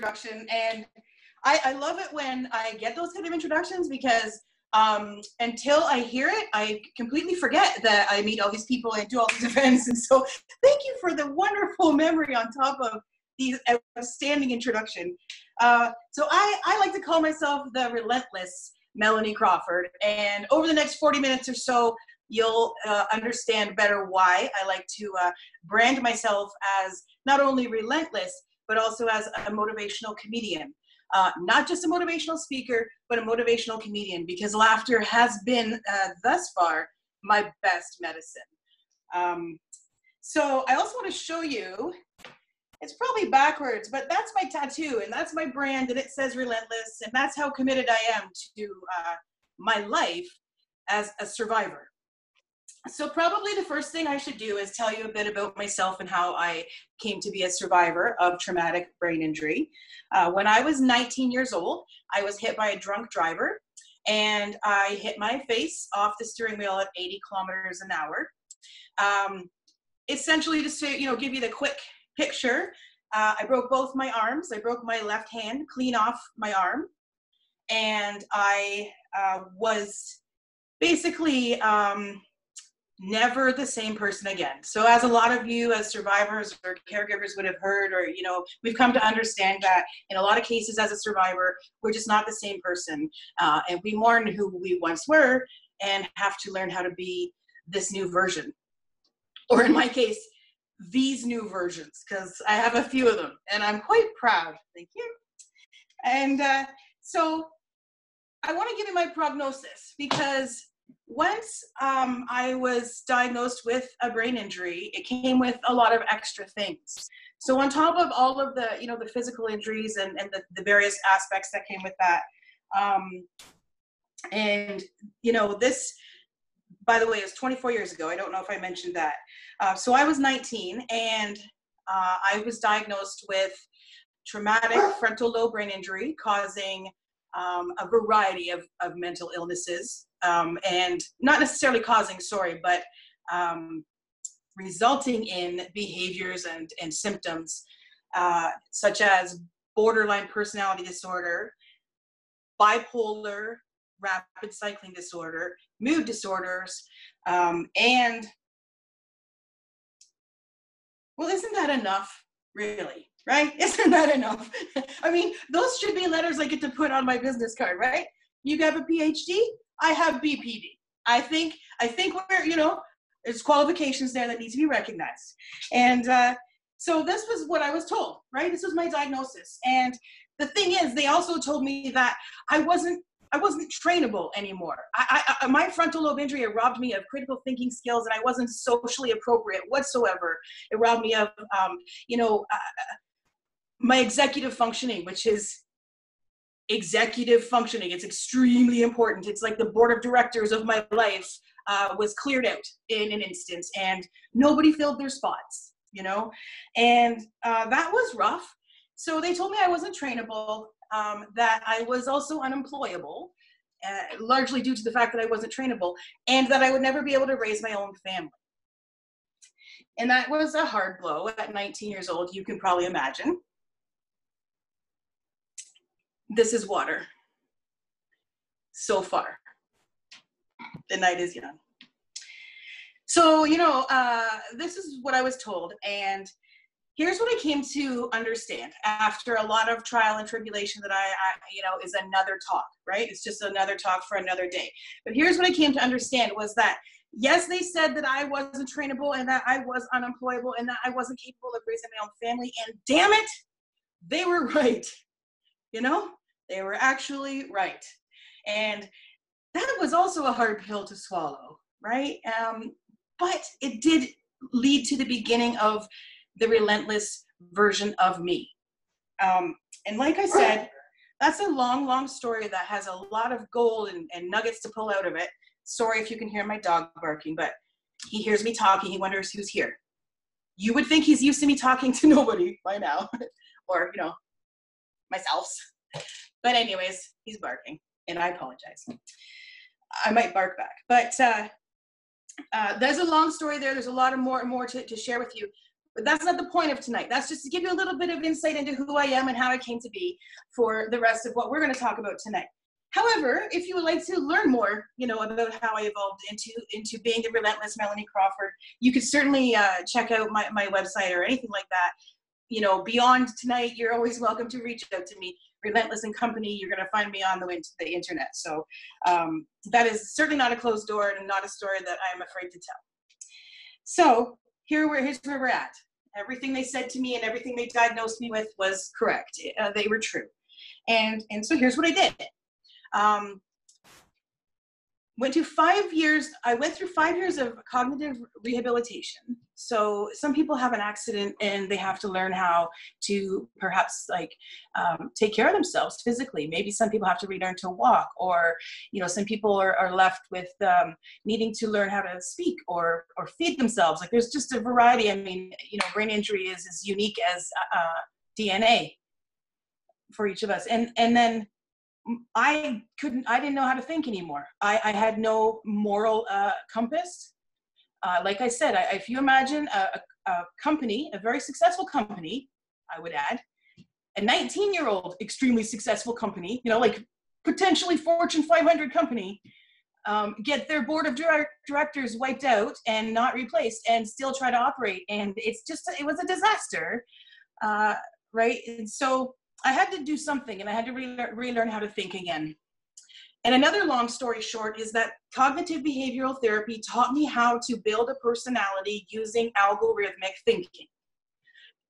introduction, and I, I love it when I get those kind of introductions because um, until I hear it, I completely forget that I meet all these people and do all these events. And so, thank you for the wonderful memory on top of the outstanding introduction. Uh, so, I, I like to call myself the relentless Melanie Crawford. And over the next 40 minutes or so, you'll uh, understand better why I like to uh, brand myself as not only relentless, but also as a motivational comedian. Uh, not just a motivational speaker, but a motivational comedian, because laughter has been uh, thus far my best medicine. Um, so I also want to show you, it's probably backwards, but that's my tattoo and that's my brand and it says relentless and that's how committed I am to uh, my life as a survivor. So, probably the first thing I should do is tell you a bit about myself and how I came to be a survivor of traumatic brain injury. Uh, when I was 19 years old, I was hit by a drunk driver and I hit my face off the steering wheel at 80 kilometers an hour. Um, essentially, just to you know, give you the quick picture, uh, I broke both my arms. I broke my left hand clean off my arm, and I uh, was basically um, never the same person again. So as a lot of you as survivors or caregivers would have heard or you know, we've come to understand that in a lot of cases as a survivor, we're just not the same person. Uh, and we mourn who we once were and have to learn how to be this new version. Or in my case, these new versions, because I have a few of them and I'm quite proud. Thank you. And uh, so I want to give you my prognosis because once um, I was diagnosed with a brain injury, it came with a lot of extra things. So on top of all of the, you know, the physical injuries and, and the, the various aspects that came with that, um, and you know, this, by the way, is 24 years ago. I don't know if I mentioned that. Uh, so I was 19, and uh, I was diagnosed with traumatic frontal lobe brain injury causing um, a variety of, of mental illnesses um, and not necessarily causing, sorry, but um, resulting in behaviors and, and symptoms uh, such as borderline personality disorder, bipolar, rapid cycling disorder, mood disorders, um, and well, isn't that enough, really? Right? Isn't that enough? I mean, those should be letters I get to put on my business card, right? You have a PhD? I have BPD. I think I think we're you know there's qualifications there that need to be recognized, and uh, so this was what I was told. Right, this was my diagnosis, and the thing is, they also told me that I wasn't I wasn't trainable anymore. I, I, my frontal lobe injury robbed me of critical thinking skills, and I wasn't socially appropriate whatsoever. It robbed me of, um, you know, uh, my executive functioning, which is executive functioning. It's extremely important. It's like the board of directors of my life uh, was cleared out in an instance, and nobody filled their spots, you know? And uh, that was rough. So they told me I wasn't trainable, um, that I was also unemployable, uh, largely due to the fact that I wasn't trainable, and that I would never be able to raise my own family. And that was a hard blow at 19 years old, you can probably imagine this is water. So far, the night is young. So, you know, uh, this is what I was told. And here's what I came to understand after a lot of trial and tribulation that I, I, you know, is another talk, right? It's just another talk for another day. But here's what I came to understand was that, yes, they said that I wasn't trainable and that I was unemployable and that I wasn't capable of raising my own family. And damn it, they were right. You know, they were actually right. And that was also a hard pill to swallow, right? Um, but it did lead to the beginning of the relentless version of me. Um, and like I said, that's a long, long story that has a lot of gold and, and nuggets to pull out of it. Sorry if you can hear my dog barking, but he hears me talking. He wonders who's here. You would think he's used to me talking to nobody by now, or, you know, myself. But anyways, he's barking, and I apologize. I might bark back, but uh, uh, there's a long story there. There's a lot of more and more to, to share with you. But that's not the point of tonight. That's just to give you a little bit of insight into who I am and how I came to be for the rest of what we're going to talk about tonight. However, if you would like to learn more, you know, about how I evolved into into being the relentless Melanie Crawford, you could certainly uh, check out my, my website or anything like that. You know, beyond tonight, you're always welcome to reach out to me. Relentless and Company, you're going to find me on the, the internet. So um, that is certainly not a closed door and not a story that I'm afraid to tell. So here we're, here's where we're at. Everything they said to me and everything they diagnosed me with was correct. Uh, they were true. And, and so here's what I did. Um, went to five years, I went through five years of cognitive rehabilitation. So some people have an accident and they have to learn how to perhaps like um, take care of themselves physically. Maybe some people have to relearn to walk or, you know, some people are, are left with um, needing to learn how to speak or, or feed themselves. Like there's just a variety. I mean, you know, brain injury is as unique as uh, DNA for each of us. And, and then I couldn't, I didn't know how to think anymore. I, I had no moral uh, compass. Uh, like I said, I, if you imagine a, a, a, company, a very successful company, I would add, a 19 year old extremely successful company, you know, like potentially Fortune 500 company, um, get their board of direct, directors wiped out and not replaced and still try to operate. And it's just, it was a disaster, uh, right? And so I had to do something and I had to relearn how to think again. And another long story short is that cognitive behavioral therapy taught me how to build a personality using algorithmic thinking.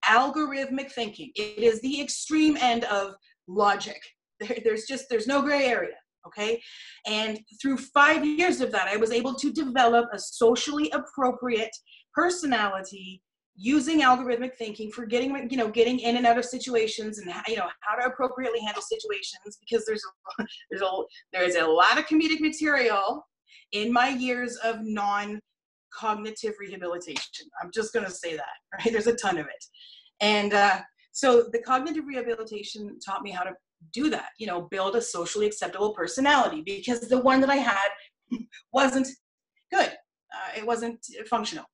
Algorithmic thinking. It is the extreme end of logic. There, there's just, there's no gray area. Okay. And through five years of that, I was able to develop a socially appropriate personality using algorithmic thinking for getting you know getting in and out of situations and you know how to appropriately handle situations because there's a, there's a there's a lot of comedic material in my years of non cognitive rehabilitation. I'm just going to say that right? There's a ton of it. And uh, so the cognitive rehabilitation taught me how to do that you know build a socially acceptable personality because the one that i had wasn't good. Uh, it wasn't functional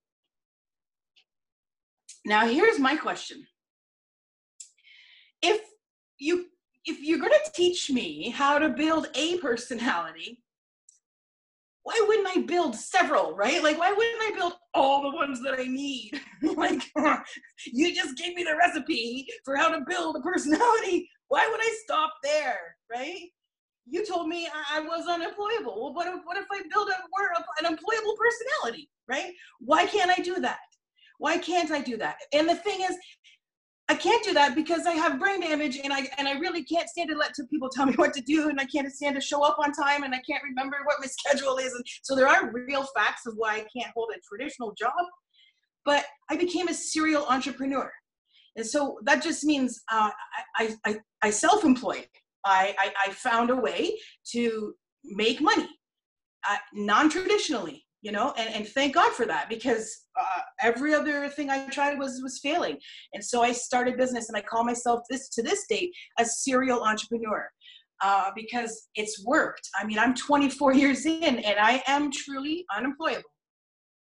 now here's my question. If you if you're going to teach me how to build a personality, why wouldn't I build several, right? Like, why wouldn't I build all the ones that I need? like, you just gave me the recipe for how to build a personality. Why would I stop there, right? You told me I was unemployable. Well, what if, what if I build a, an employable personality, right? Why can't I do that? Why can't I do that? And the thing is, I can't do that because I have brain damage and I and I really can't stand to let people tell me what to do and I can't stand to show up on time and I can't remember what my schedule is and so there are real facts of why I can't hold a traditional job. But I became a serial entrepreneur, and so that just means uh, I, I I self-employed. I, I I found a way to make money, uh, non-traditionally you know and, and thank god for that because uh, every other thing i tried was was failing. And so i started business and i call myself this to this date a serial entrepreneur uh, because it's worked. I mean i'm 24 years in and i am truly unemployable.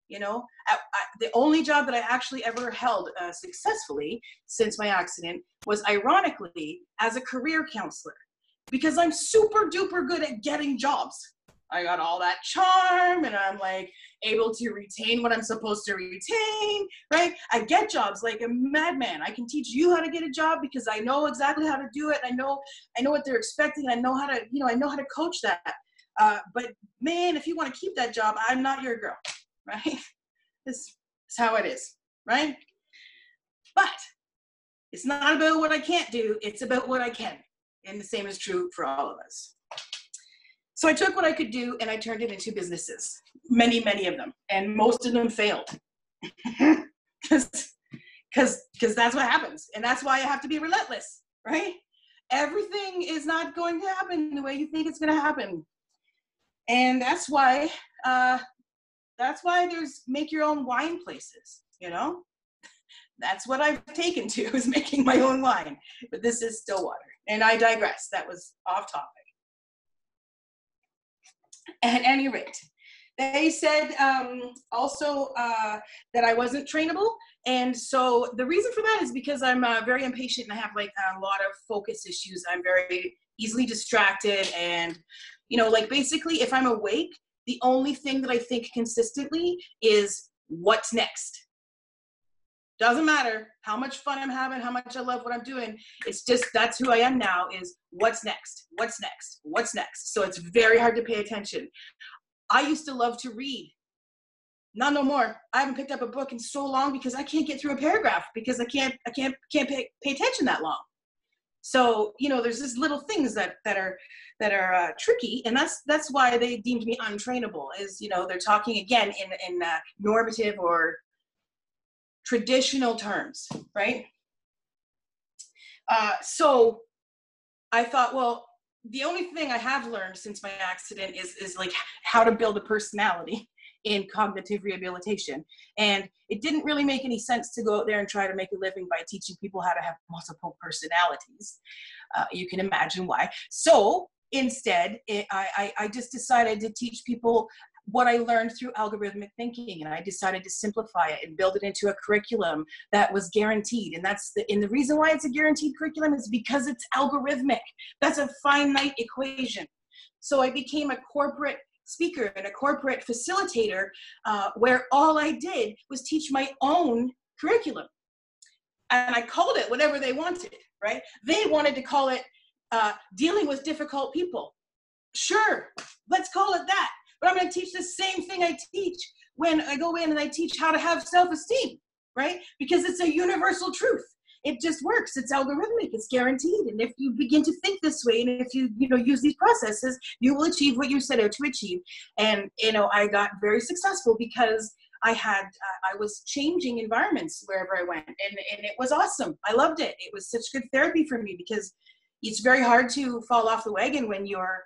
You know I, I, the only job that i actually ever held uh, successfully since my accident was ironically as a career counselor because i'm super duper good at getting jobs I got all that charm and I'm like able to retain what I'm supposed to retain, right? I get jobs like a madman. I can teach you how to get a job because I know exactly how to do it. I know I know what they're expecting. I know how to, you know, I know how to coach that. Uh, but man, if you want to keep that job, I'm not your girl, right? This is how it is, right? But it's not about what I can't do, it's about what I can. And the same is true for all of us. So I took what I could do and I turned it into businesses, many, many of them, and most of them failed. Because because that's what happens. And that's why I have to be relentless, right? Everything is not going to happen the way you think it's going to happen. And that's why uh, that's why there's make your own wine places, you know? That's what I've taken to is making my own wine. But this is still water. And I digress. That was off topic. At any rate, they said um, also uh, that I wasn't trainable. And so the reason for that is because I'm uh, very impatient and I have like a lot of focus issues. I'm very easily distracted. And, you know, like basically, if I'm awake, the only thing that I think consistently is what's next. Doesn't matter how much fun I'm having, how much I love what I'm doing. It's just that's who I am now is what's next? What's next? What's next? So it's very hard to pay attention. I used to love to read. Not no more. I haven't picked up a book in so long because I can't get through a paragraph because I can't I can't can't pay, pay attention that long. So you know, there's just little things that that are that are uh, tricky, and that's that's why they deemed me untrainable. Is you know they're talking again in in uh, normative or traditional terms, right? Uh, so I thought, well, the only thing I have learned since my accident is is like how to build a personality in cognitive rehabilitation. And it didn't really make any sense to go out there and try to make a living by teaching people how to have multiple personalities. Uh, you can imagine why. So instead, it, I, I, I just decided to teach people what I learned through algorithmic thinking, and I decided to simplify it and build it into a curriculum that was guaranteed. And that's the and the reason why it's a guaranteed curriculum is because it's algorithmic. That's a finite equation. So I became a corporate speaker and a corporate facilitator uh, where all I did was teach my own curriculum. And I called it whatever they wanted, right? They wanted to call it uh, dealing with difficult people. Sure, let's call it that. But I'm going to teach the same thing I teach when I go in and I teach how to have self esteem, right? Because it's a universal truth. It just works. It's algorithmic. It's guaranteed. And if you begin to think this way and if you you know use these processes you will achieve what you set out to achieve. And you know i got very successful because i had uh, i was changing environments wherever i went. And and it was awesome. I loved it. It was such good therapy for me because it's very hard to fall off the wagon when you're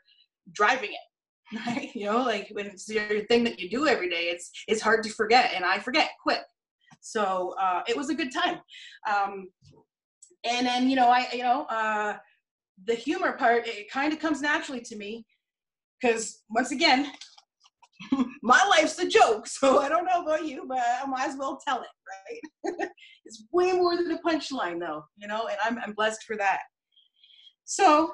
driving it right you know like when it's your thing that you do every day it's it's hard to forget and i forget quick so uh, it was a good time. Um, and then, you know, I, you know, uh, the humor part, it kind of comes naturally to me because once again, my life's a joke. So I don't know about you, but I might as well tell it, right? it's way more than a punchline though, you know, and I'm, I'm blessed for that. So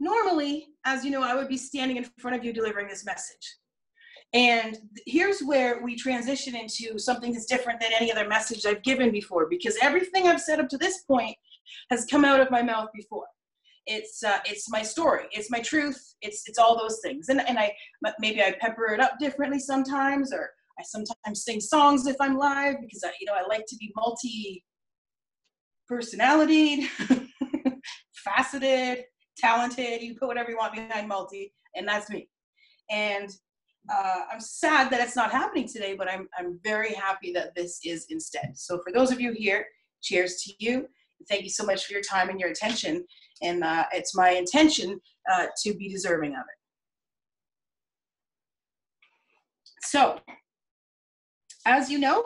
normally, as you know, I would be standing in front of you delivering this message. And here's where we transition into something that's different than any other message I've given before, because everything I've said up to this point has come out of my mouth before. It's uh, it's my story, it's my truth, it's it's all those things, and and I maybe I pepper it up differently sometimes, or I sometimes sing songs if I'm live because I you know I like to be multi personality, faceted, talented. You put whatever you want behind multi, and that's me. And uh, I'm sad that it's not happening today, but I'm, I'm very happy that this is instead. So for those of you here, cheers to you. Thank you so much for your time and your attention. And uh, it's my intention uh, to be deserving of it. So, as you know,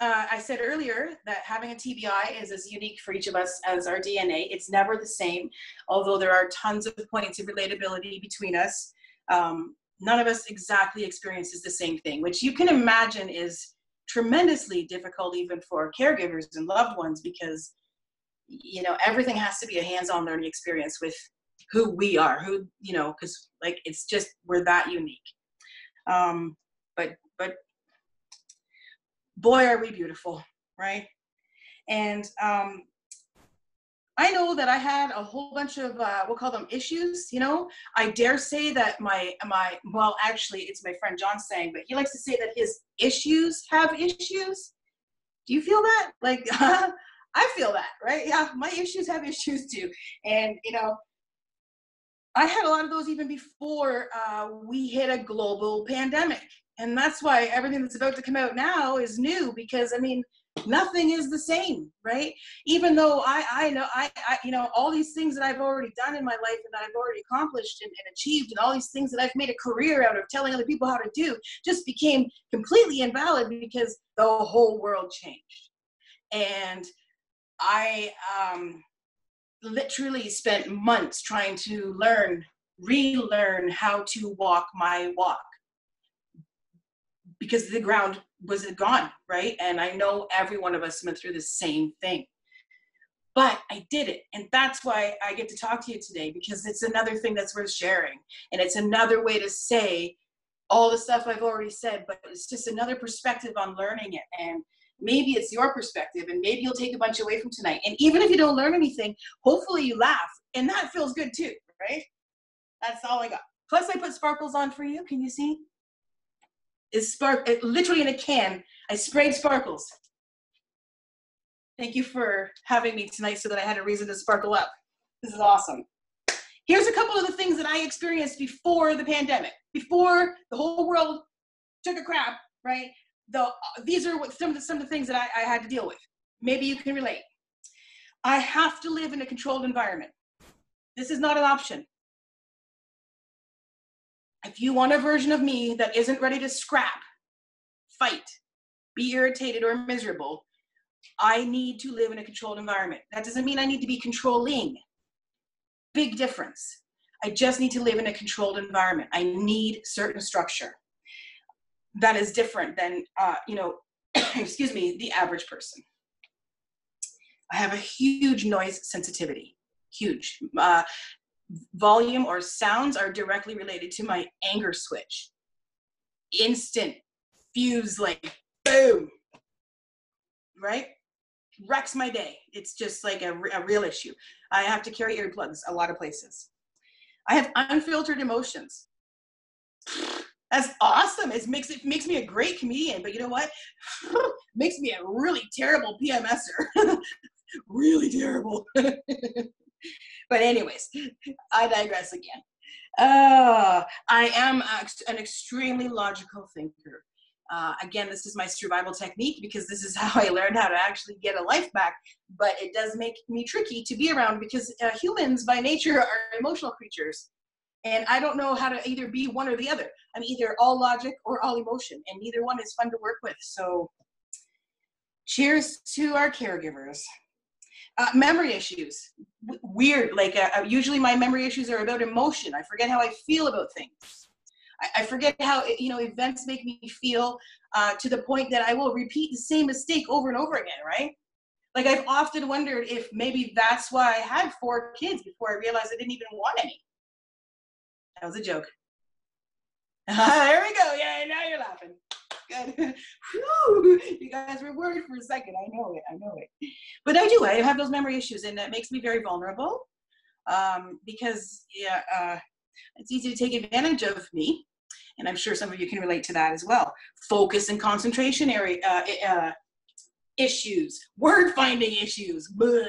uh, I said earlier that having a TBI is as unique for each of us as our DNA. It's never the same, although there are tons of points of relatability between us. Um, none of us exactly experiences the same thing, which you can imagine is tremendously difficult even for caregivers and loved ones because you know everything has to be a hands-on learning experience with who we are who you know because like it's just we're that unique um but but boy are we beautiful right and um I know that I had a whole bunch of uh, we'll call them issues. You know, I dare say that my my well, actually, it's my friend John saying, but he likes to say that his issues have issues. Do you feel that? Like, I feel that, right? Yeah, my issues have issues too, and you know, I had a lot of those even before uh, we hit a global pandemic, and that's why everything that's about to come out now is new because I mean nothing is the same right? Even though i i know I, I you know all these things that i've already done in my life and that i've already accomplished and, and achieved and all these things that i've made a career out of telling other people how to do just became completely invalid because the whole world changed. And i um literally spent months trying to learn relearn how to walk my walk because the ground was gone, right? And I know every one of us went through the same thing. But I did it. And that's why I get to talk to you today because it's another thing that's worth sharing. And it's another way to say all the stuff I've already said, but it's just another perspective on learning it. And maybe it's your perspective and maybe you'll take a bunch away from tonight. And even if you don't learn anything, hopefully you laugh. And that feels good too, right? That's all I got. Plus I put sparkles on for you. Can you see? It's spark literally in a can. I sprayed sparkles. Thank you for having me tonight so that I had a reason to sparkle up. This is awesome. Here's a couple of the things that I experienced before the pandemic, before the whole world took a crap, right? The, these are what, some, of the, some of the things that I, I had to deal with. Maybe you can relate. I have to live in a controlled environment. This is not an option. If you want a version of me that isn't ready to scrap, fight, be irritated or miserable, I need to live in a controlled environment. That doesn't mean I need to be controlling. Big difference. I just need to live in a controlled environment. I need certain structure. That is different than, uh, you know, excuse me, the average person. I have a huge noise sensitivity, huge. Uh, volume or sounds are directly related to my anger switch. Instant fuse, like boom, right? Wrecks my day. It's just like a, a real issue. I have to carry earplugs a lot of places. I have unfiltered emotions. That's awesome. It makes it makes me a great comedian, but you know what? makes me a really terrible PMSer. really terrible. but anyways, I digress again. Uh, I am an extremely logical thinker. Uh, again, this is my survival technique because this is how I learned how to actually get a life back. But it does make me tricky to be around because uh, humans by nature are emotional creatures. And I don't know how to either be one or the other. I'm either all logic or all emotion, and neither one is fun to work with. So, cheers to our caregivers. Uh, memory issues. W- weird like uh, uh, usually my memory issues are about emotion. I forget how i feel about things. I, I forget how you know events make me feel uh, to the point that i will repeat the same mistake over and over again right? Like i've often wondered if maybe that's why i had four kids before i realized i didn't even want any. That was a joke. There we go. Yeah now you're laughing good. Whew, you guys were worried for a second. I know it. I know it. But I do. I have those memory issues, and that makes me very vulnerable um, because yeah, uh, it's easy to take advantage of me, and I'm sure some of you can relate to that as well. Focus and concentration area uh, uh, issues, word finding issues. Blah.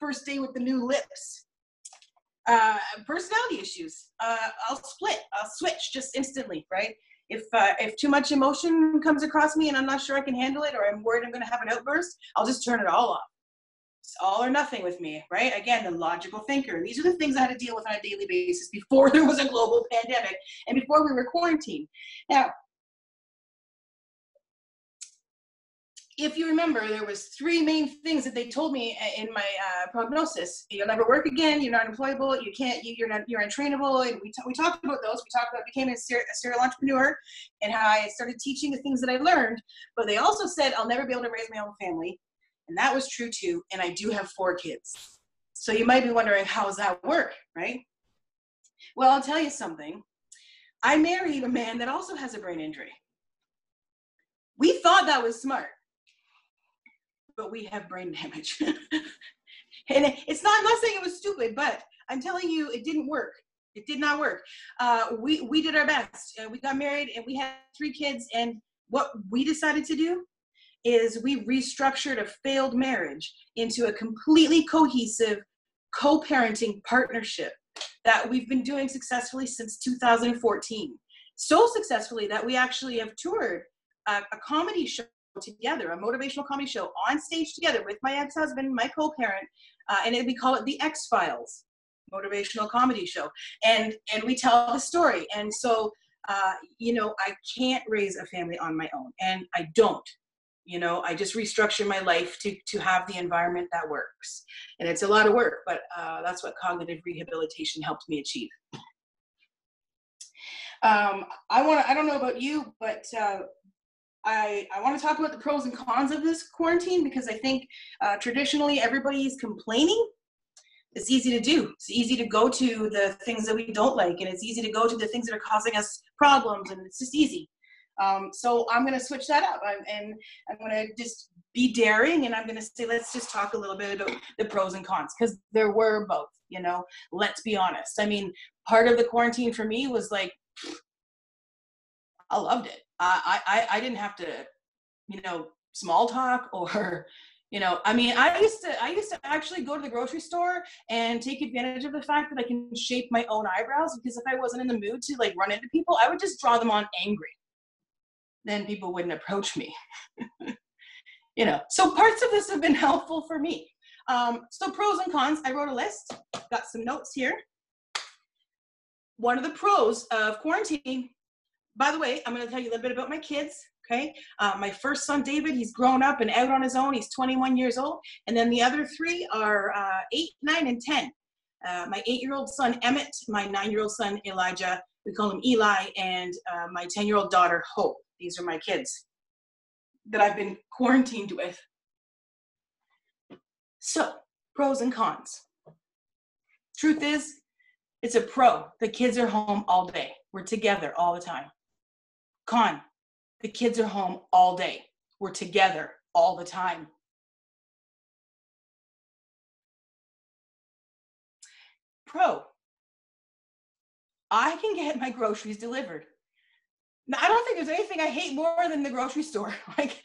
First day with the new lips. Uh, personality issues. Uh, I'll split. I'll switch just instantly, right? If uh, if too much emotion comes across me and I'm not sure I can handle it or I'm worried I'm going to have an outburst, I'll just turn it all off. It's all or nothing with me, right? Again, the logical thinker. These are the things I had to deal with on a daily basis before there was a global pandemic and before we were quarantined. Now, if you remember, there was three main things that they told me in my uh, prognosis. You'll never work again. You're not employable. You can't. You, are not. You're untrainable. And we, t- we talked about those. We talked about becoming a, ser- a serial entrepreneur and how I started teaching the things that I learned. But they also said I'll never be able to raise my own family, and that was true too. And I do have four kids. So you might be wondering how does that work, right? Well, I'll tell you something. I married a man that also has a brain injury. We thought that was smart but we have brain damage. and it's not, I'm not saying it was stupid, but I'm telling you, it didn't work. It did not work. Uh, we, we did our best. Uh, we got married and we had three kids. And what we decided to do is we restructured a failed marriage into a completely cohesive co-parenting partnership that we've been doing successfully since 2014 so successfully that we actually have toured a, a comedy show together, a motivational comedy show on stage together with my ex-husband, my co-parent, uh, and we call it the X Files motivational comedy show, and and we tell the story. And so, uh, you know, I can't raise a family on my own, and I don't. You know, I just restructure my life to to have the environment that works, and it's a lot of work, but uh, that's what cognitive rehabilitation helped me achieve. Um, I want to, I don't know about you, but uh, I, I want to talk about the pros and cons of this quarantine because I think uh, traditionally is complaining. It's easy to do. It's easy to go to the things that we don't like, and it's easy to go to the things that are causing us problems, and it's just easy. Um, so I'm going to switch that up, I'm, and I'm going to just be daring, and I'm going to say, let's just talk a little bit about the pros and cons because there were both. You know, let's be honest. I mean, part of the quarantine for me was like, I loved it. I I I didn't have to, you know, small talk or you know i mean i used to i used to actually go to the grocery store and take advantage of the fact that i can shape my own eyebrows because if i wasn't in the mood to like run into people i would just draw them on angry. Then people wouldn't approach me. You know so parts of this have been helpful for me. Um, so pros and cons i wrote a list got some notes here. One of the pros of quarantine by the way, I'm going to tell you a little bit about my kids. Okay. Uh, my first son, David, he's grown up and out on his own. He's 21 years old. And then the other three are uh, eight, nine, and 10. Uh, my eight year old son, Emmett, my nine year old son, Elijah, we call him Eli, and uh, my 10 year old daughter, Hope. These are my kids that I've been quarantined with. So, pros and cons. Truth is, it's a pro. The kids are home all day. We're together all the time. Con, the kids are home all day. We're together all the time. Pro, I can get my groceries delivered. Now, I don't think there's anything I hate more than the grocery store. Like,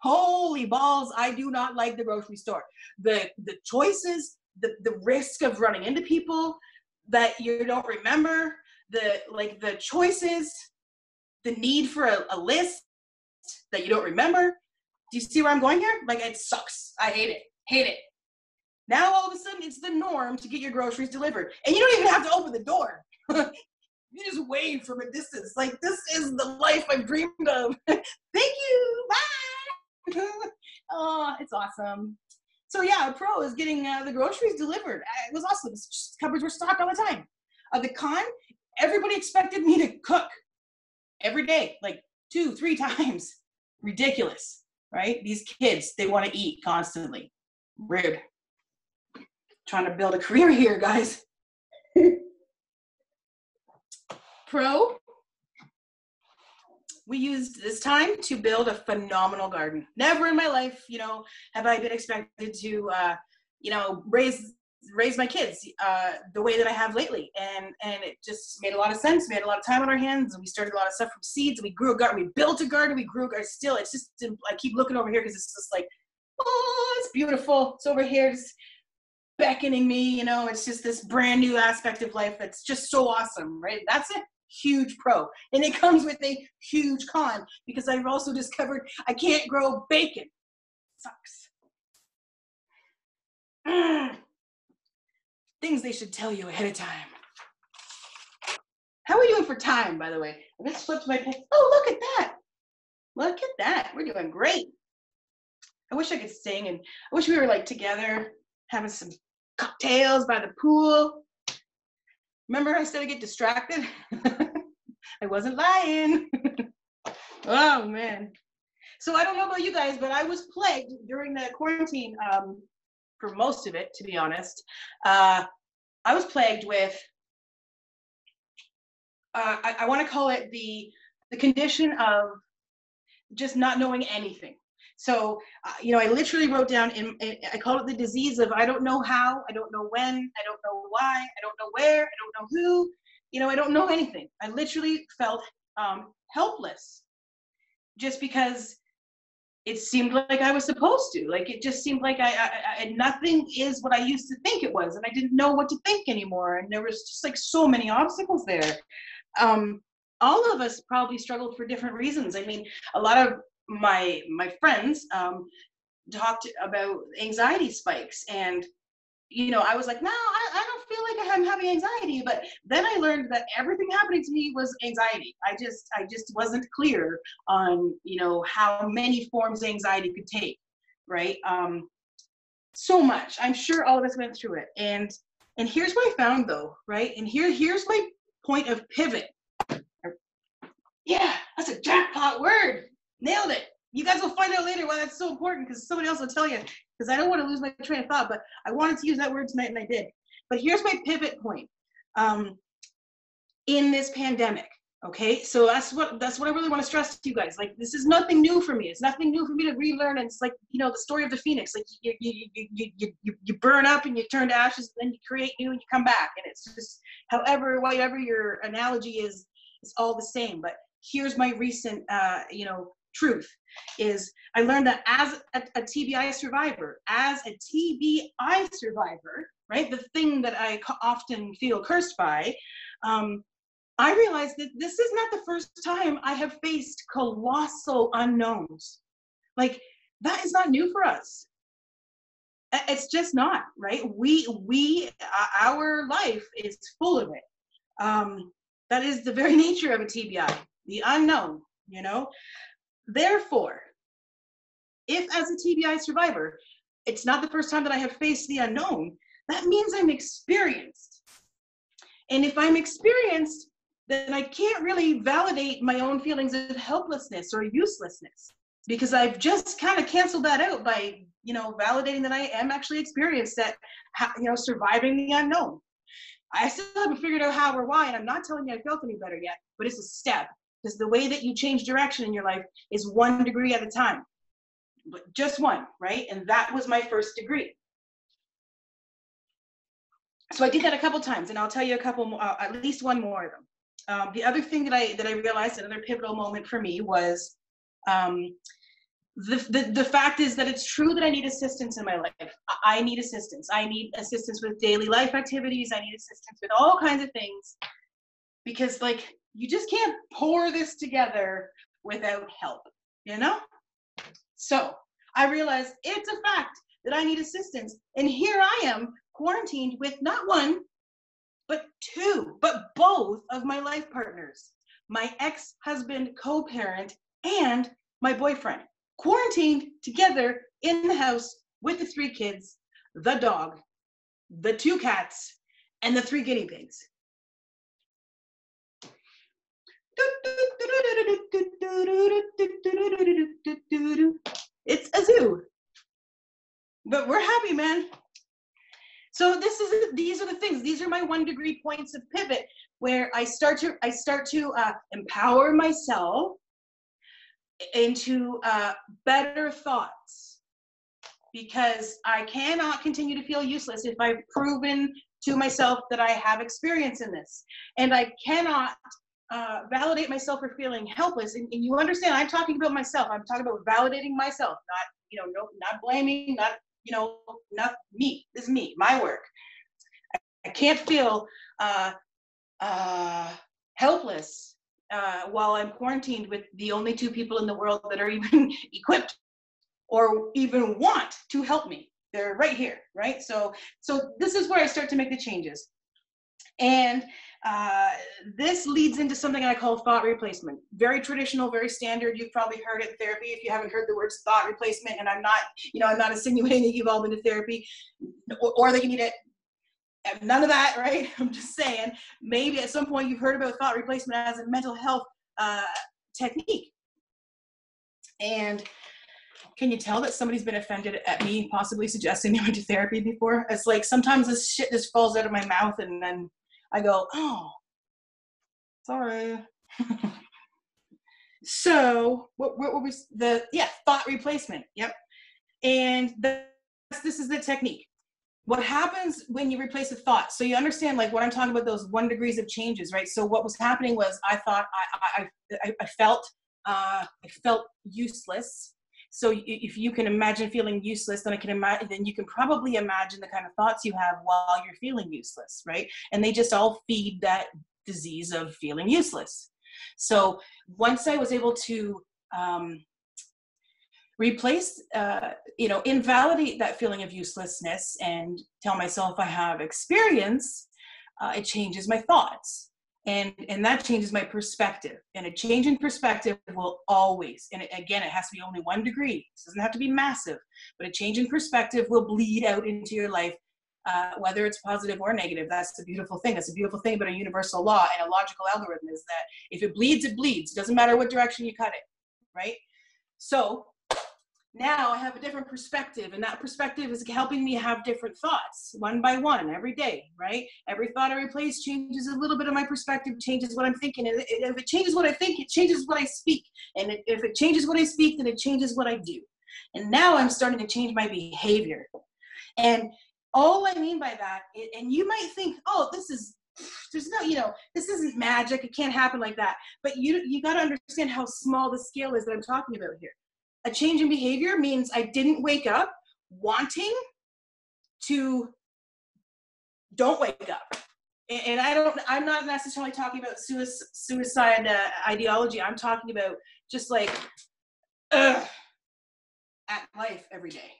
holy balls, I do not like the grocery store. The the choices, the the risk of running into people that you don't remember, the like the choices, the need for a, a list that you don't remember. Do you see where I'm going here? Like it sucks. I hate it. Hate it. Now all of a sudden it's the norm to get your groceries delivered. And you don't even have to open the door. you just wave from a distance. Like this is the life I've dreamed of. Thank you. Bye. oh, it's awesome. So yeah, a pro is getting uh, the groceries delivered. Uh, it was awesome. Cupboards were stocked all the time. Uh, the con, everybody expected me to cook every day, like two, three times. Ridiculous, right? These kids, they want to eat constantly. Rude. Trying to build a career here, guys. Pro, we used this time to build a phenomenal garden. Never in my life, you know, have I been expected to, uh, you know, raise raise my kids uh, the way that I have lately, and and it just made a lot of sense. We had a lot of time on our hands, and we started a lot of stuff from seeds. We grew a garden, we built a garden, we grew a garden. Still, it's just I keep looking over here because it's just like, oh, it's beautiful. It's over here, just beckoning me. You know, it's just this brand new aspect of life that's just so awesome, right? That's a huge pro, and it comes with a huge con because I've also discovered I can't grow bacon. Sucks. Things they should tell you ahead of time. How are we doing for time, by the way? I just flipped my pen. Oh, look at that. Look at that. We're doing great. I wish I could sing and I wish we were like together having some cocktails by the pool. Remember I said I get distracted? I wasn't lying. oh man. So I don't know about you guys, but I was plagued during the quarantine um, for most of it, to be honest. Uh, I was plagued with, uh, I, I want to call it the, the condition of just not knowing anything. So, uh, you know, I literally wrote down, in, in, I call it the disease of I don't know how, I don't know when, I don't know why, I don't know where, I don't know who, you know, I don't know anything. I literally felt um, helpless just because it seemed like I was supposed to. Like it just seemed like I, I, I, nothing is what I used to think it was, and I didn't know what to think anymore. And there was just like so many obstacles there. Um, all of us probably struggled for different reasons. I mean, a lot of my my friends um, talked about anxiety spikes and you know, I was like, no, I, I don't feel like I'm having anxiety. But then I learned that everything happening to me was anxiety. I just, I just wasn't clear on, you know, how many forms anxiety could take, right? Um, so much. I'm sure all of us went through it. And and here's what I found though, right? And here, here's my point of pivot. Yeah, that's a jackpot word. Nailed it. You guys will find out later why that's so important because somebody else will tell you. Because I don't want to lose my train of thought, but I wanted to use that word tonight and I did. But here's my pivot point. Um, in this pandemic, okay so that's what that's what i really want to stress to you guys like this is nothing new for me it's nothing new for me to relearn and it's like you know the story of the phoenix like you you you you you, you burn up and you turn to ashes and then you create new and you come back and it's just however whatever your analogy is it's all the same but here's my recent uh you know truth is i learned that as a, a tbi survivor as a tbi survivor right the thing that i often feel cursed by um I realized that this is not the first time I have faced colossal unknowns. Like that is not new for us. It's just not right. We we our life is full of it. Um, that is the very nature of a TBI, the unknown. You know, therefore, if as a TBI survivor, it's not the first time that I have faced the unknown, that means I'm experienced. And if I'm experienced, then I can't really validate my own feelings of helplessness or uselessness because I've just kind of canceled that out by, you know, validating that I am actually experienced at, you know, surviving the unknown. I still haven't figured out how or why, and I'm not telling you I felt any better yet, but it's a step because the way that you change direction in your life is one degree at a time, but just one, right? And that was my first degree. So I did that a couple times, and I'll tell you a couple, more, uh, at least one more of them um, the other thing that I that I realized, another pivotal moment for me was um, the, the the fact is that it's true that I need assistance in my life. I need assistance. I need assistance with daily life activities. I need assistance with all kinds of things because like you just can't pour this together without help, you know? So I realized it's a fact that I need assistance. And here I am quarantined with not one, but two, but both of my life partners, my ex husband, co parent, and my boyfriend, quarantined together in the house with the three kids, the dog, the two cats, and the three guinea pigs. But we're happy, man. So this is these are the things. These are my one degree points of pivot where I start to I start to uh, empower myself into uh, better thoughts because I cannot continue to feel useless if I've proven to myself that I have experience in this, and I cannot uh, validate myself for feeling helpless. And, and, you understand, I'm talking about myself. I'm talking about validating myself, not you know, no, not blaming, not you know, not me. This is me, my work. I, I can't feel uh, uh, helpless uh, while I'm quarantined with the only two people in the world that are even equipped or even want to help me. They're right here, right? So, so this is where I start to make the changes. And uh, this leads into something I call thought replacement. Very traditional, very standard. You've probably heard it in therapy if you haven't heard the words thought replacement. And I'm not, you know, I'm not insinuating that you've all been to therapy or, or that you need it. None of that, right? I'm just saying maybe at some point you've heard about thought replacement as a mental health uh, technique. And can you tell that somebody's been offended at me possibly suggesting they went to therapy before? It's like sometimes this shit just falls out of my mouth and then I go, oh, sorry. so what, what was the, yeah, thought replacement. Yep. And this, this is the technique. What happens when you replace a thought? So you understand like what I'm talking about, those one degrees of changes, right? So what was happening was I thought I, I, I, I felt, uh, I felt useless so if you can imagine feeling useless, then I can imagine, then you can probably imagine the kind of thoughts you have while you're feeling useless, right? And they just all feed that disease of feeling useless. So once I was able to um, replace, uh, you know, invalidate that feeling of uselessness and tell myself I have experience, uh, it changes my thoughts and and that changes my perspective and a change in perspective will always and again it has to be only one degree it doesn't have to be massive but a change in perspective will bleed out into your life uh, whether it's positive or negative. That's the beautiful thing. That's a beautiful thing about a universal law and a logical algorithm is that if it bleeds, it bleeds. It doesn't matter what direction you cut it, right? So now I have a different perspective, and that perspective is helping me have different thoughts one by one every day, right? Every thought I replace changes a little bit of my perspective, changes what I'm thinking. And if it changes what I think, it changes what I speak. And if it changes what I speak, then it changes what I do. And now I'm starting to change my behavior. And all I mean by that, and you might think, oh, this is there's no you know this isn't magic it can't happen like that but you you got to understand how small the scale is that i'm talking about here a change in behavior means I didn't wake up wanting to don't wake up. And I don't, I'm not necessarily talking about suicide uh, ideology. I'm talking about just like, ugh, at life every day,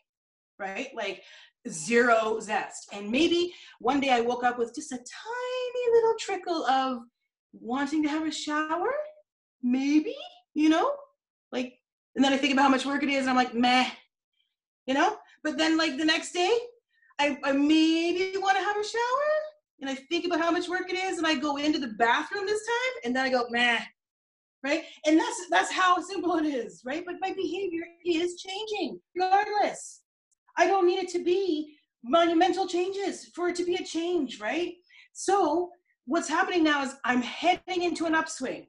right? Like zero zest. And maybe one day I woke up with just a tiny little trickle of wanting to have a shower, maybe, you know, like and then I think about how much work it is, and I'm like, meh, you know? But then, like, the next day, I, I maybe want to have a shower, and I think about how much work it is, and I go into the bathroom this time, and then I go, meh, right? And that's that's how simple it is, right? But my behavior is changing regardless. I don't need it to be monumental changes for it to be a change, right? So what's happening now is I'm heading into an upswing.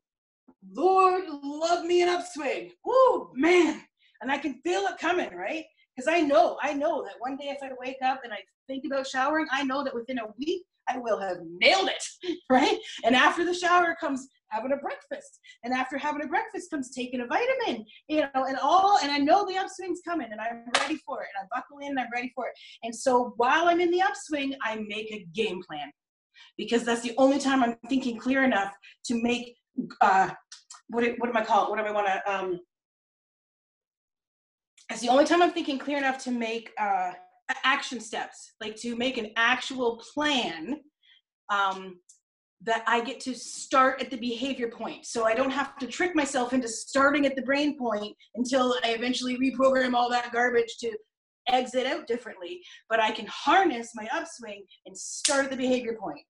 Lord, love me an upswing. Woo, man. And I can feel it coming, right? Because I know, I know that one day if I wake up and I think about showering, I know that within a week I will have nailed it, right? And after the shower comes having a breakfast. And after having a breakfast comes taking a vitamin, you know, and all, and I know the upswing's coming and I'm ready for it. And I buckle in and I'm ready for it. And so while I'm in the upswing, I make a game plan because that's the only time I'm thinking clear enough to make uh, what, what am I call? What do I want to, um, it's the only time I'm thinking clear enough to make uh, action steps, like to make an actual plan um, that I get to start at the behavior point. So I don't have to trick myself into starting at the brain point until I eventually reprogram all that garbage to exit out differently. But I can harness my upswing and start at the behavior point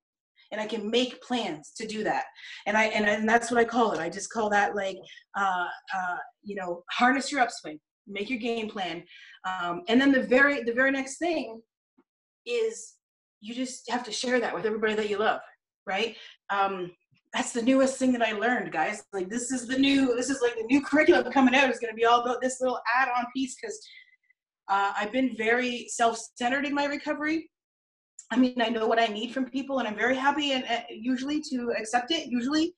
and I can make plans to do that. And I and, and that's what I call it. I just call that like uh, uh, you know harness your upswing, make your game plan, um, and then the very the very next thing is you just have to share that with everybody that you love, right? Um, that's the newest thing that I learned, guys. Like this is the new this is like the new curriculum coming out is going to be all about this little add-on piece because uh, I've been very self-centered in my recovery I mean, I know what I need from people, and I'm very happy and uh, usually to accept it. Usually,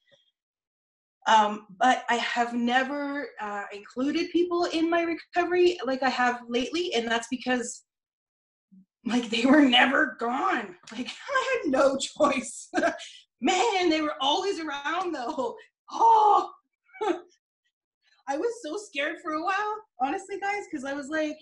um, but I have never uh, included people in my recovery like I have lately, and that's because like they were never gone. Like I had no choice. Man, they were always around though. Oh, I was so scared for a while, honestly, guys, because I was like,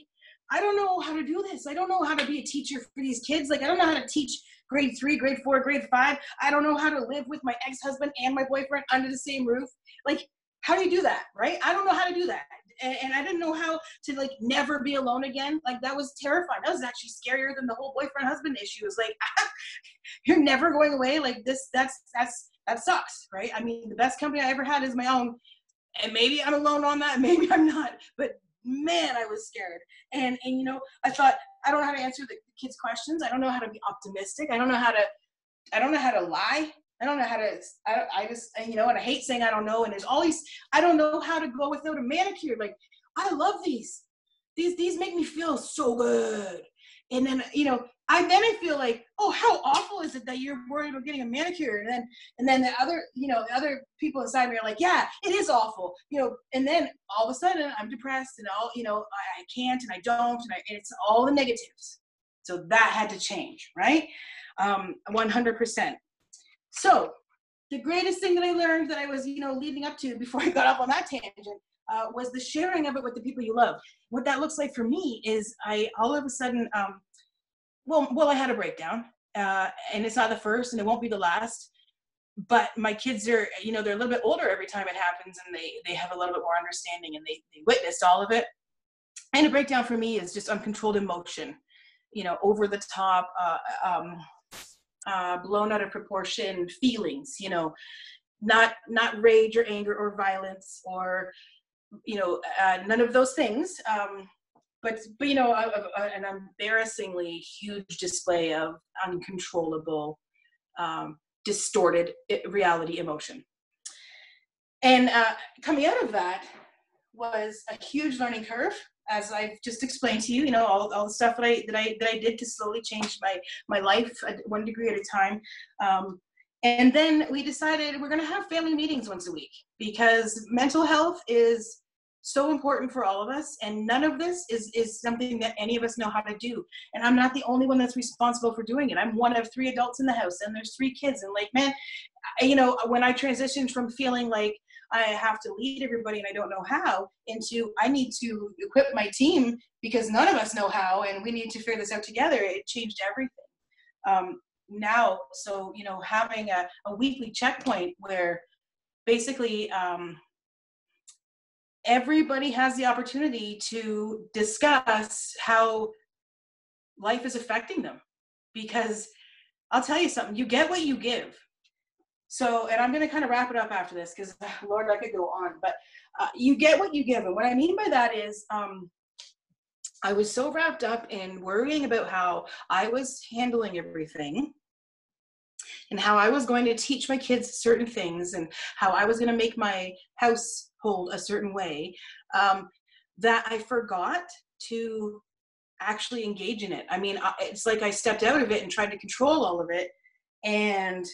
I don't know how to do this. I don't know how to be a teacher for these kids. Like, I don't know how to teach grade three, grade four, grade five. I don't know how to live with my ex husband and my boyfriend under the same roof. Like, how do you do that? Right? I don't know how to do that. And, and I didn't know how to like never be alone again. Like, that was terrifying. That was actually scarier than the whole boyfriend husband issue. Was like, you're never going away. Like, this, that's, that's, that sucks. Right? I mean, the best company I ever had is my own and maybe I'm alone on that, maybe I'm not, but man, I was scared. And and you know, I thought I don't know how to answer the kids' questions. I don't know how to be optimistic. I don't know how to I don't know how to lie. I don't know how to I, I just you know and I hate saying I don't know and there's all these I don't know how to go without a manicure. Like I love these. These these make me feel so good. And then you know I then I feel like, oh, how awful is it that you're worried about getting a manicure? And then and then the other, you know, the other people inside me are like, yeah, it is awful, you know. And then all of a sudden I'm depressed and all, you know, I, can't and I don't and, I, and it's all the negatives. So that had to change, right? Um, 100%. So the greatest thing that I learned that I was, you know, leading up to before I got off on that tangent uh, was the sharing of it with the people you love. What that looks like for me is I all of a sudden. Um, well, well, I had a breakdown, uh, and it's not the first, and it won't be the last. But my kids are, you know, they're a little bit older every time it happens, and they they have a little bit more understanding, and they they witnessed all of it. And a breakdown for me is just uncontrolled emotion. you know, over the top, uh, um, uh, blown out of proportion feelings, you know, not not rage or anger or violence or you know uh, none of those things um, but but you know a, a, an embarrassingly huge display of uncontrollable um, distorted reality emotion and uh, coming out of that was a huge learning curve as I've just explained to you, you know, all, all the stuff that I, that I, that I did to slowly change my, my life one degree at a time. Um, and then we decided we're going to have family meetings once a week because mental health is so important for all of us and none of this is is something that any of us know how to do. And i'm not the only one that's responsible for doing it. I'm one of three adults in the house and there's three kids and like man you know when i transitioned from feeling like i have to lead everybody and i don't know how into i need to equip my team because none of us know how and we need to figure this out together it changed everything. Um, now so you know having a, a weekly checkpoint where basically um, everybody has the opportunity to discuss how life is affecting them. Because i'll tell you something you get what you give. So and i'm going to kind of wrap it up after this because lord i could go on but uh, you get what you give. And what i mean by that is um, I was so wrapped up in worrying about how I was handling everything and how I was going to teach my kids certain things and how I was going to make my a certain way um, that I forgot to actually engage in it. I mean, it's like I stepped out of it and tried to control all of it and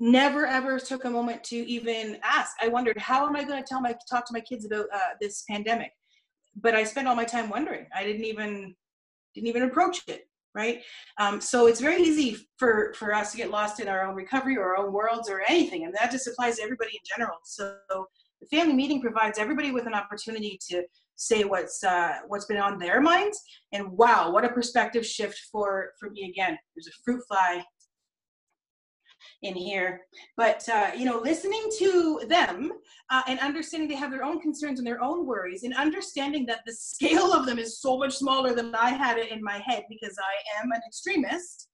never ever took a moment to even ask. I wondered, how am I going to tell my talk to my kids about uh, this pandemic? But I spent all my time wondering. I didn't even didn't even approach it right? Um, so it's very easy for, for us to get lost in our own recovery or our own worlds or anything, and that just applies to everybody in general. So the family meeting provides everybody with an opportunity to say what's uh, what's been on their minds, and wow, what a perspective shift for for me again. There's a fruit fly in here. But uh, you know, listening to them uh, and understanding they have their own concerns and their own worries, and understanding that the scale of them is so much smaller than I had it in my head because I am an extremist.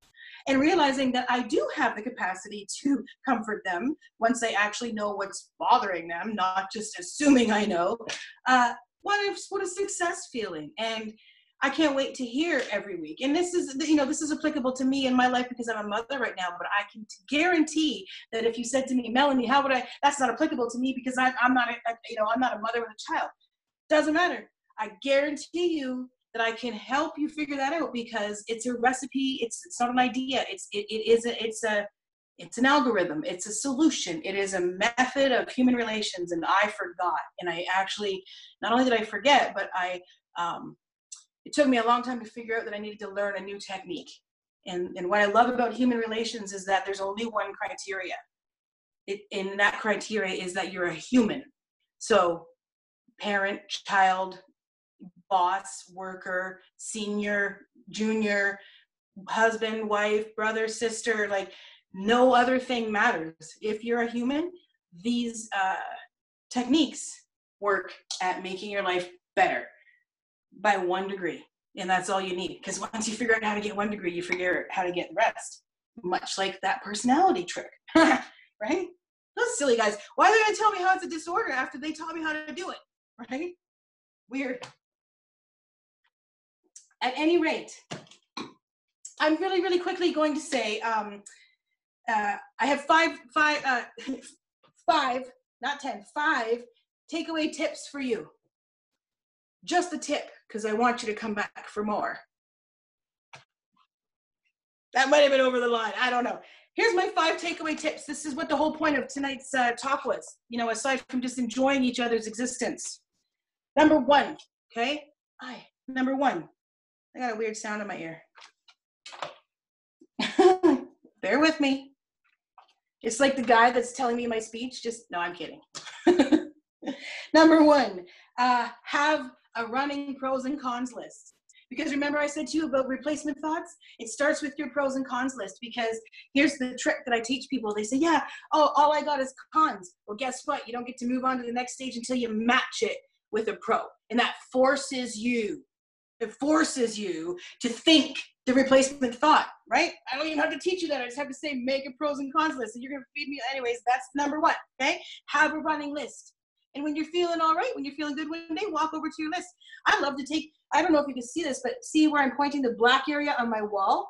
And realizing that I do have the capacity to comfort them once they actually know what's bothering them, not just assuming I know. Uh, what if what a success feeling and I can't wait to hear every week. And this is, you know, this is applicable to me in my life because I'm a mother right now. But I can guarantee that if you said to me, Melanie, how would I? That's not applicable to me because I, I'm not, a, you know, I'm not a mother with a child. Doesn't matter. I guarantee you that I can help you figure that out because it's a recipe. It's it's not an idea. It's it, it is a, it's a it's an algorithm. It's a solution. It is a method of human relations. And I forgot. And I actually, not only did I forget, but I um, it took me a long time to figure out that I needed to learn a new technique. And, and what I love about human relations is that there's only one criteria. It, and that criteria is that you're a human. So, parent, child, boss, worker, senior, junior, husband, wife, brother, sister, like no other thing matters. If you're a human, these uh, techniques work at making your life better by one degree. And that's all you need. Because once you figure out how to get one degree, you figure out how to get the rest. Much like that personality trick, right? Those silly guys. Why are they gonna tell me how it's a disorder after they taught me how to do it? Right? Weird. At any rate, I'm really, really quickly going to say um, uh, I have five, five, uh, five, not ten, five takeaway tips for you. Just a tip because I want you to come back for more. That might have been over the line. I don't know. Here's my five takeaway tips. This is what the whole point of tonight's uh, talk was, you know, aside from just enjoying each other's existence. Number one, okay? I, number one, I got a weird sound in my ear. Bear with me. It's like the guy that's telling me my speech. Just, no, I'm kidding. number one, uh, have a running pros and cons list. Because remember, I said to you about replacement thoughts? It starts with your pros and cons list. Because here's the trick that I teach people they say, Yeah, oh, all I got is cons. Well, guess what? You don't get to move on to the next stage until you match it with a pro. And that forces you It forces you to think the replacement thought, right? I don't even have to teach you that. I just have to say make a pros and cons list. And you're gonna feed me anyways. That's number one. Okay. Have a running list. And when you're feeling all right, when you're feeling good one day, walk over to your list. I love to take, I don't know if you can see this, but see where I'm pointing the black area on my wall?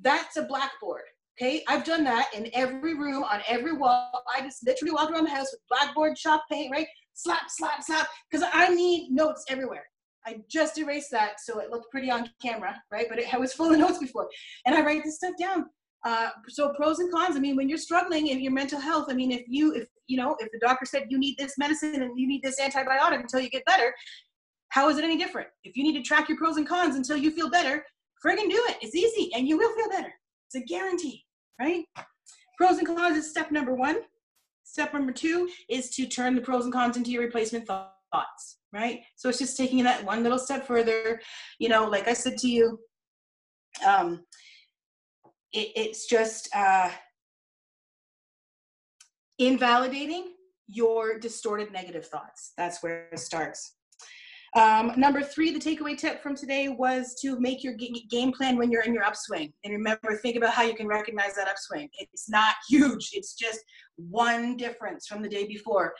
That's a blackboard. Okay, I've done that in every room, on every wall. I just literally walk around the house with blackboard chalk paint, right? Slap, slap, slap, because I need notes everywhere. I just erased that so it looked pretty on camera, right? But it was full of notes before. And I write this stuff down. Uh, so pros and cons. I mean, when you're struggling in your mental health, I mean, if you, if you know, if the doctor said you need this medicine and you need this antibiotic until you get better, how is it any different? If you need to track your pros and cons until you feel better, friggin' do it. It's easy, and you will feel better. It's a guarantee, right? Pros and cons is step number one. Step number two is to turn the pros and cons into your replacement thoughts, right? So it's just taking that one little step further. You know, like I said to you, um, it, it's just uh, invalidating your distorted negative thoughts. That's where it starts. Um, number three, the takeaway tip from today was to make your game plan when you're in your upswing. And remember, think about how you can recognize that upswing. It's not huge, it's just one difference from the day before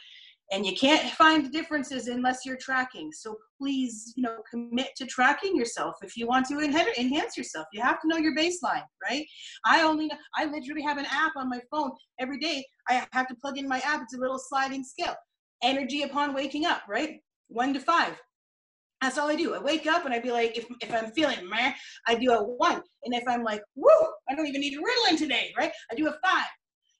and you can't find differences unless you're tracking so please you know commit to tracking yourself if you want to enhance yourself you have to know your baseline right i only i literally have an app on my phone every day i have to plug in my app it's a little sliding scale energy upon waking up right one to five that's all I do. I wake up and I'd be like, if, if I'm feeling meh, I do a one. And if I'm like, woo, I don't even need a Ritalin today, right? I do a five.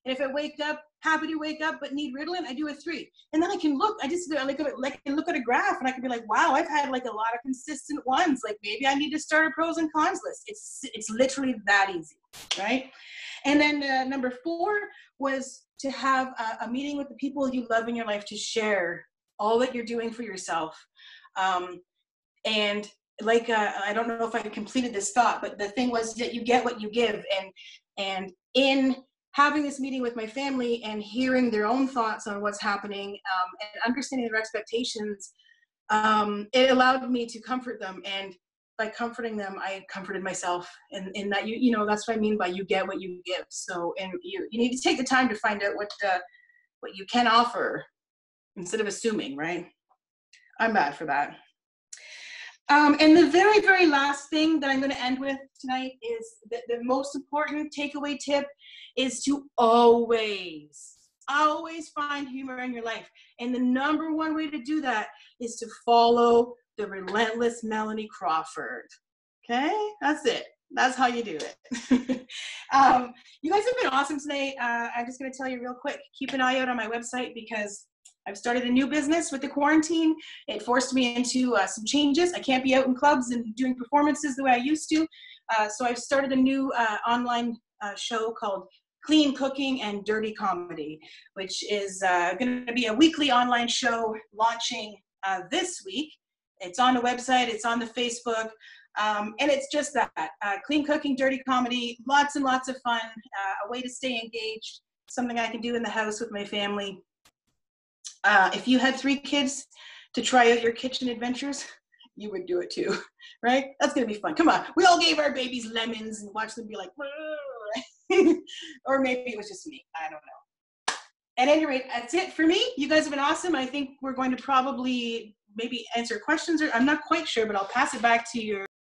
And if I wake up happy to wake up but need Ritalin, I do a three. And then I can look, I just like, like can look at a graph and I can be like, wow, I've had like a lot of consistent ones. Like maybe I need to start a pros and cons list. It's it's literally that easy, right? And then uh, number four was to have a, a, meeting with the people you love in your life to share all that you're doing for yourself. Um, and like uh, I don't know if I completed this thought, but the thing was that you get what you give, and and in having this meeting with my family and hearing their own thoughts on what's happening um, and understanding their expectations, um, it allowed me to comfort them. And by comforting them, I comforted myself. And in that, you you know, that's what I mean by you get what you give. So, and you you need to take the time to find out what uh, what you can offer instead of assuming, right? I'm bad for that. Um, and the very, very last thing that I'm going to end with tonight is that the most important takeaway tip is to always, always find humor in your life. And the number one way to do that is to follow the relentless Melanie Crawford. Okay, that's it. That's how you do it. um, you guys have been awesome tonight. Uh, I'm just going to tell you real quick keep an eye out on my website because I've started a new business with the quarantine. It forced me into uh, some changes. I can't be out in clubs and doing performances the way I used to. Uh, so I've started a new uh, online uh, show called Clean Cooking and Dirty Comedy, which is uh, going to be a weekly online show launching uh, this week. It's on the website, it's on the Facebook, um, and it's just that clean cooking, dirty comedy, lots and lots of fun, a way to stay engaged, something I can do in the house with my family uh, if you had three kids to try out your kitchen adventures, you would do it too, right? That's gonna be fun. Come on, we all gave our babies lemons and watched them be like, or maybe it was just me. I don't know. At any rate, that's it for me. You guys have been awesome. I think we're going to probably maybe answer questions, or I'm not quite sure, but I'll pass it back to your